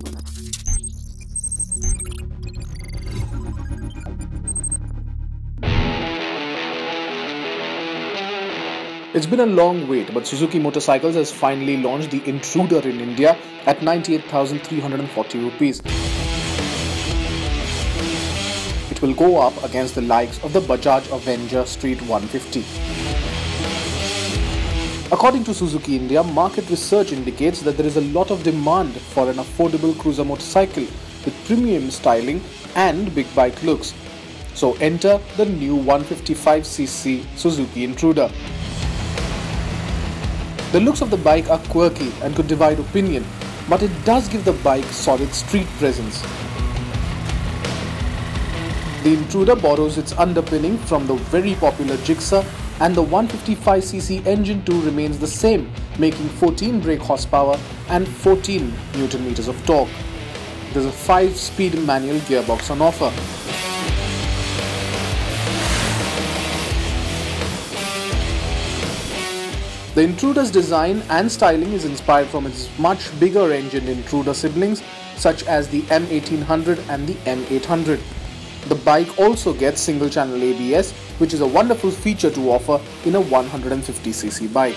It's been a long wait, but Suzuki Motorcycles has finally launched the Intruder in India at 98,340 rupees. It will go up against the likes of the Bajaj Avenger Street 150. According to Suzuki India, market research indicates that there is a lot of demand for an affordable cruiser motorcycle with premium styling and big bike looks. So enter the new 155cc Suzuki Intruder. The looks of the bike are quirky and could divide opinion, but it does give the bike solid street presence. The Intruder borrows its underpinning from the very popular Gixxer and the 155cc engine too remains the same, making 14 brake horsepower and 14 Newton meters of torque. There's a 5-speed manual gearbox on offer. The Intruder's design and styling is inspired from its much bigger engine Intruder siblings such as the M1800 and the M800. The bike also gets single channel ABS which is a wonderful feature to offer in a 150cc bike.